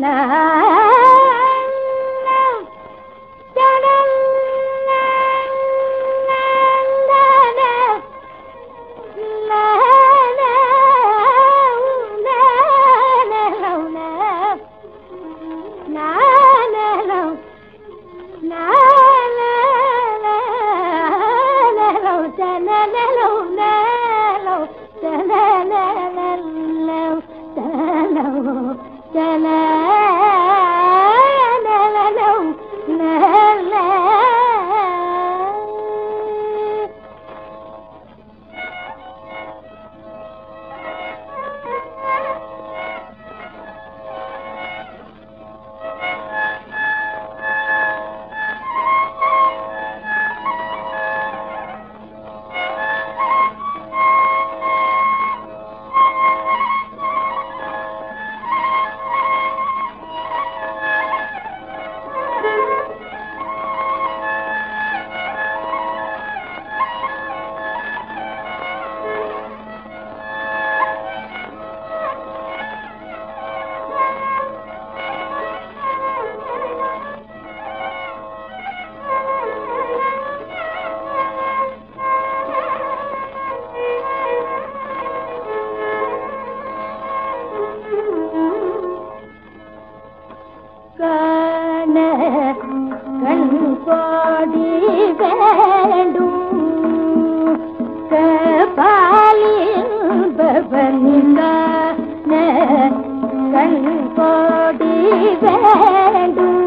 Oh. Jalal. காண கண் கோடி வேண்டும். பாலில் பவனிதான கண் கோடி வேண்டும்.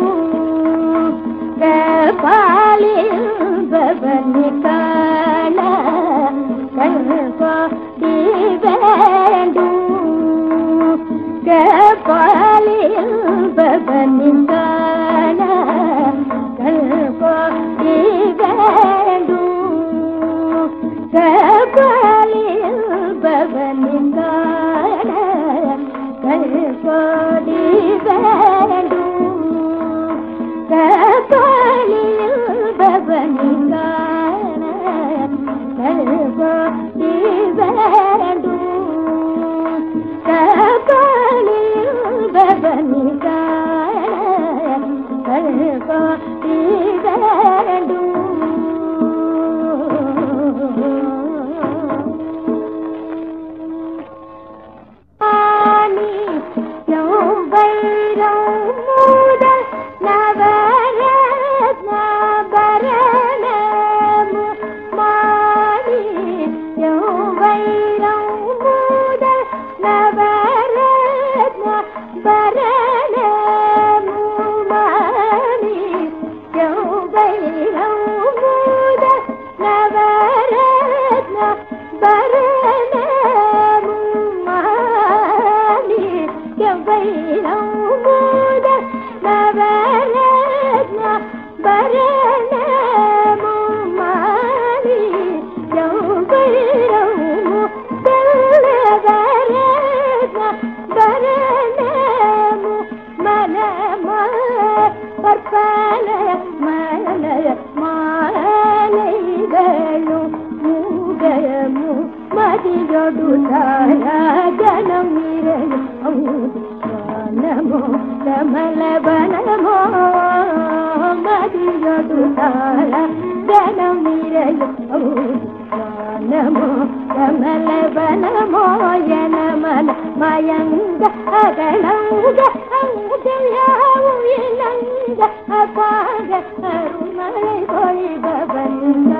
பாலில் பவனிதான கண் கோடி ಸರ್ವ கற்பன மலய மாலைகளும் மூகயமும் மதியொடு ஜனம் நமோ கமலவனமோ மதியொடு ஜனம் நமோ கமலவனமோ என மன மயங்க அகணங்க ஜயா ಬಂದ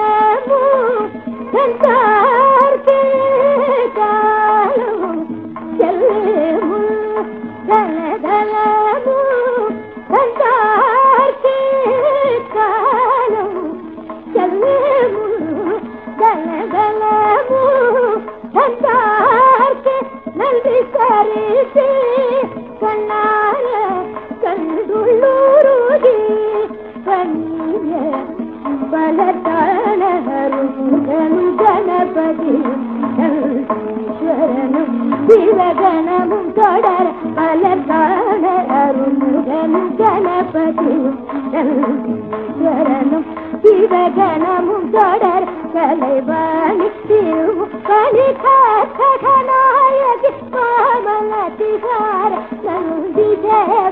महबूब ஈஸ்வரனும் சிவகணமும் தொடர பலத்தான அருமுகனும் கணபதியும் ஈஸ்வரனும் சிவகணமும் தொடர் கலைவாணி திருமணி காத்தகநாயகி கோமலதிகார நந்தி தேவ